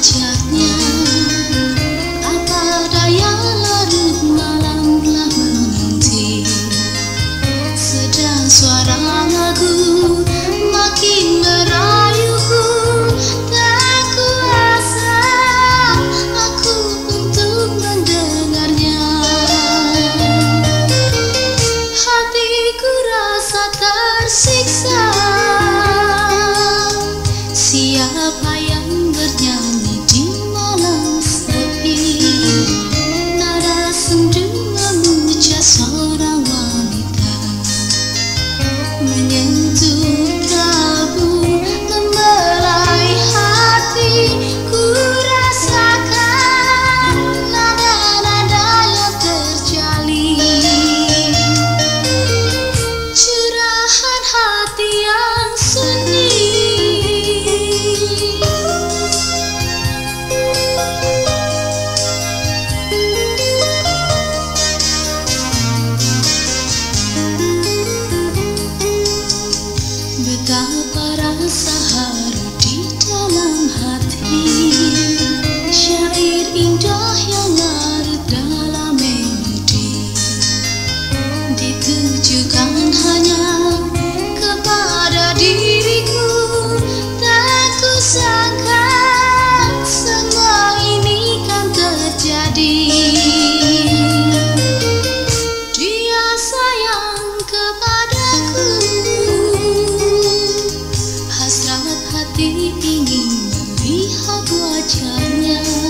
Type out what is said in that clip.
wajahnya Apa daya larut malam telah menanti Sedang suara lagu makin merayuku. Tak kuasa aku untuk mendengarnya. Hatiku rasa tersiksa. 每年度 terjadi. Dia sayang kepadaku. Hasrat hati ingin melihat wajahnya.